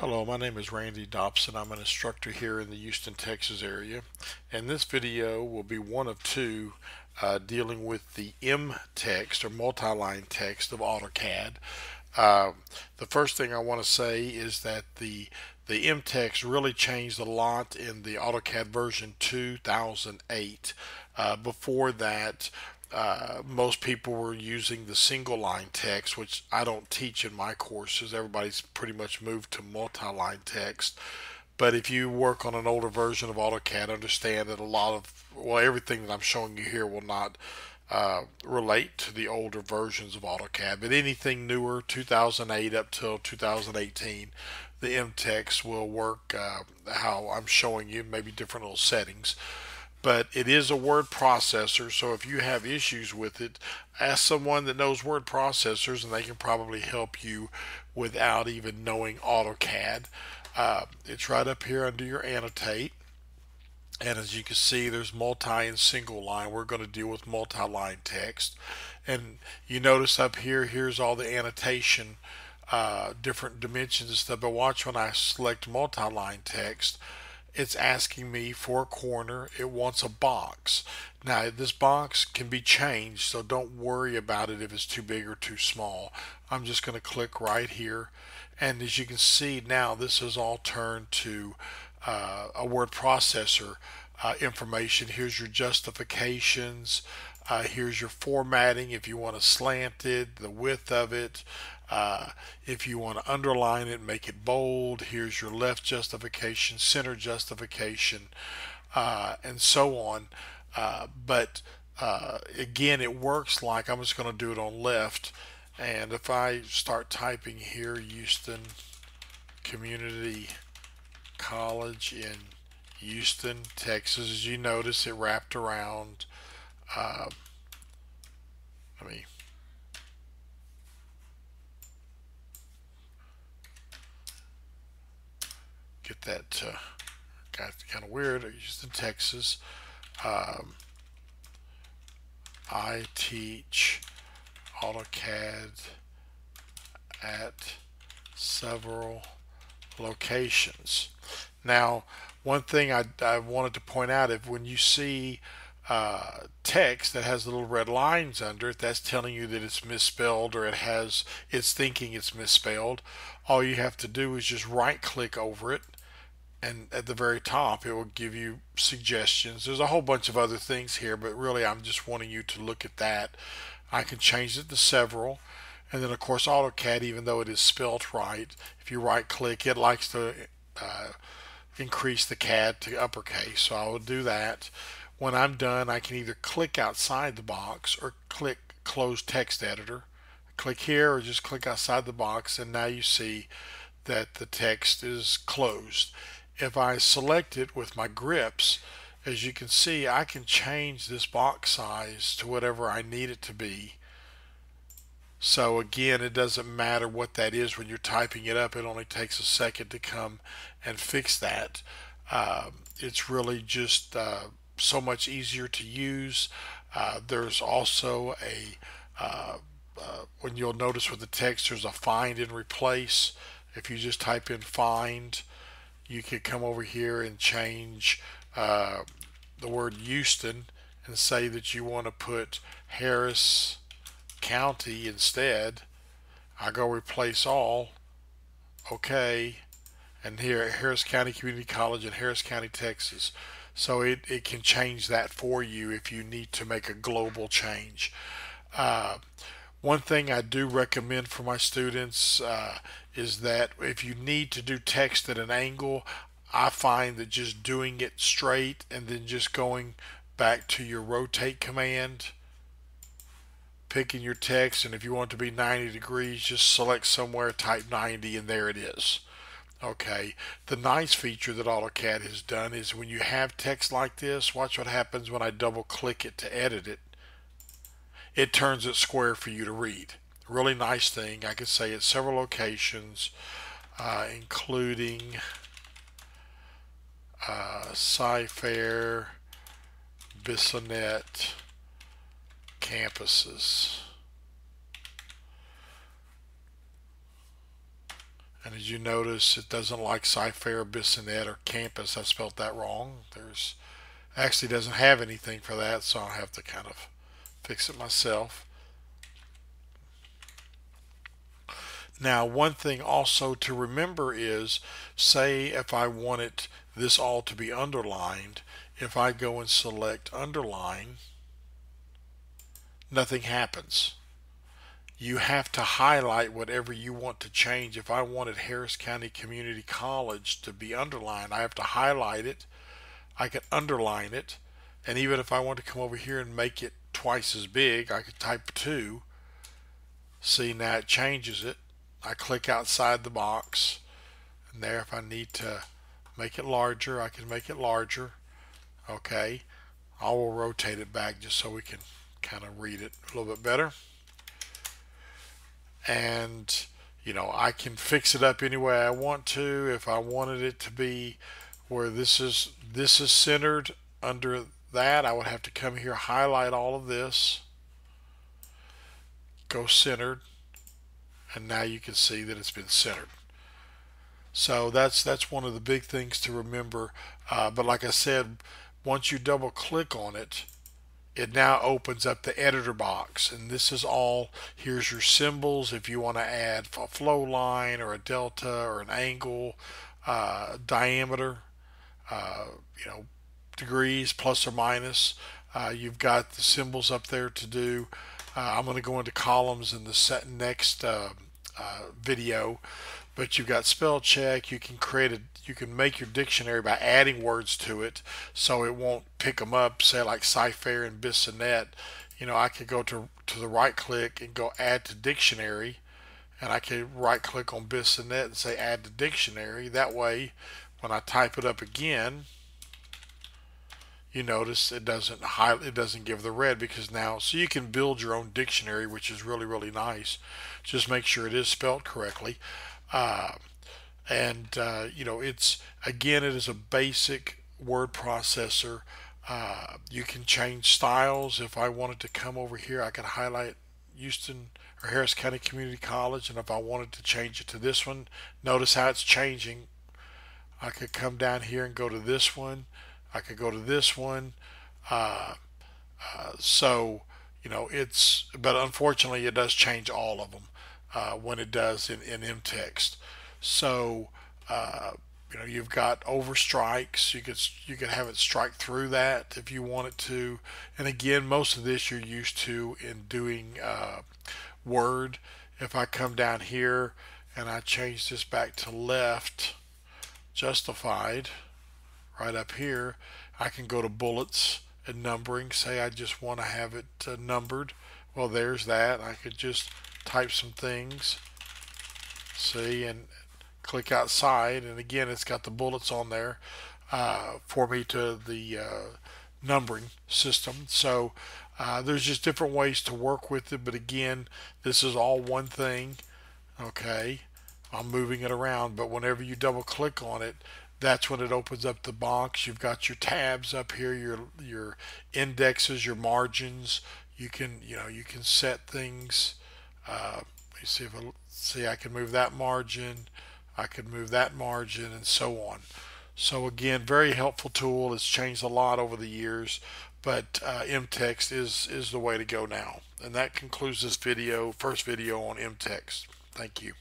Hello, my name is Randy Dobson. I'm an instructor here in the Houston, Texas area. And this video will be one of two uh, dealing with the M text or multi-line text of AutoCAD. Uh, the first thing I want to say is that the the M text really changed a lot in the AutoCAD version 2008. Uh, before that, uh, most people were using the single line text, which I don't teach in my courses. Everybody's pretty much moved to multi-line text. But if you work on an older version of AutoCAD, understand that a lot of, well, everything that I'm showing you here will not uh, relate to the older versions of AutoCAD. But anything newer, 2008 up till 2018, the M text will work uh, how I'm showing you, maybe different little settings but it is a word processor so if you have issues with it ask someone that knows word processors and they can probably help you without even knowing AutoCAD. Uh, it's right up here under your annotate and as you can see there's multi and single line. We're going to deal with multi-line text. And you notice up here here's all the annotation uh, different dimensions and stuff but watch when I select multi-line text it's asking me for a corner. It wants a box. Now, this box can be changed, so don't worry about it if it's too big or too small. I'm just going to click right here. And as you can see now, this is all turned to uh, a word processor uh, information. Here's your justifications. Uh, here's your formatting if you want to slant it, the width of it, uh, if you want to underline it, make it bold, here's your left justification, center justification, uh, and so on. Uh, but uh, again, it works like I'm just going to do it on left. And if I start typing here, Houston Community College in Houston, Texas, as you notice, it wrapped around. Uh, let me get that uh, got kind of weird. I used in Texas. Um, I teach AutoCAD at several locations. Now, one thing I, I wanted to point out if when you see uh, text that has little red lines under it, that's telling you that it's misspelled or it has it's thinking it's misspelled. All you have to do is just right click over it and at the very top it will give you suggestions there's a whole bunch of other things here but really I'm just wanting you to look at that I can change it to several and then of course AutoCAD even though it is spelt right if you right click it likes to uh, increase the CAD to uppercase so I will do that when I'm done I can either click outside the box or click close text editor click here or just click outside the box and now you see that the text is closed if I select it with my grips, as you can see, I can change this box size to whatever I need it to be. So again, it doesn't matter what that is when you're typing it up. It only takes a second to come and fix that. Uh, it's really just uh, so much easier to use. Uh, there's also a, uh, uh, when you'll notice with the text, there's a find and replace. If you just type in find, you could come over here and change uh, the word Houston and say that you want to put Harris County instead. I go replace all. Okay. And here Harris County Community College in Harris County, Texas. So it, it can change that for you if you need to make a global change. Uh, one thing I do recommend for my students uh, is that if you need to do text at an angle, I find that just doing it straight and then just going back to your rotate command, picking your text, and if you want to be 90 degrees, just select somewhere, type 90, and there it is. Okay, the nice feature that AutoCAD has done is when you have text like this, watch what happens when I double click it to edit it it turns it square for you to read. Really nice thing. I could say at several locations, uh, including uh, Cy-Fair, Bissonnet campuses. And as you notice it doesn't like Cy-Fair, Bissonnet, or Campus. I spelled that wrong. There's actually doesn't have anything for that so I'll have to kind of fix it myself. Now one thing also to remember is say if I wanted this all to be underlined if I go and select underline nothing happens you have to highlight whatever you want to change. If I wanted Harris County Community College to be underlined, I have to highlight it. I can underline it. And even if I want to come over here and make it twice as big, I could type 2. See, now it changes it. I click outside the box. And there, if I need to make it larger, I can make it larger. Okay. I will rotate it back just so we can kind of read it a little bit better and you know I can fix it up any way I want to if I wanted it to be where this is this is centered under that I would have to come here highlight all of this go centered and now you can see that it's been centered. So that's that's one of the big things to remember. Uh, but like I said once you double click on it it now opens up the editor box. And this is all here's your symbols. If you want to add a flow line or a delta or an angle uh, diameter uh, you know degrees plus or minus uh, you've got the symbols up there to do. Uh, I'm going to go into columns in the set next uh, uh, video but you've got spell check you can create a you can make your dictionary by adding words to it so it won't pick them up say like Cy-Fair and Bissonnet you know I could go to to the right click and go add to dictionary and I could right click on Bissonnet and say add to dictionary. That way when I type it up again you notice it doesn't highlight it doesn't give the red because now so you can build your own dictionary which is really really nice. Just make sure it is spelled correctly uh, and uh, you know it's again it is a basic word processor. Uh, you can change styles. If I wanted to come over here I could highlight Houston or Harris County Community College and if I wanted to change it to this one notice how it's changing. I could come down here and go to this one. I could go to this one. Uh, uh so you know it's but unfortunately it does change all of them uh, when it does in, in MText. So uh, you know you've got over strikes. You could you could have it strike through that if you want it to. And again, most of this you're used to in doing uh, Word. If I come down here and I change this back to left, justified, right up here, I can go to bullets and numbering. Say I just want to have it uh, numbered. Well, there's that. I could just type some things see and click outside and again it's got the bullets on there uh, for me to the uh, numbering system. So uh, there's just different ways to work with it but again this is all one thing okay? I'm moving it around but whenever you double click on it that's when it opens up the box. You've got your tabs up here your your indexes your margins. You can you know you can set things uh, let me see if I see I can move that margin I could move that margin and so on. So again very helpful tool. It's changed a lot over the years but uh, MText is is the way to go now. And that concludes this video first video on MText. Thank you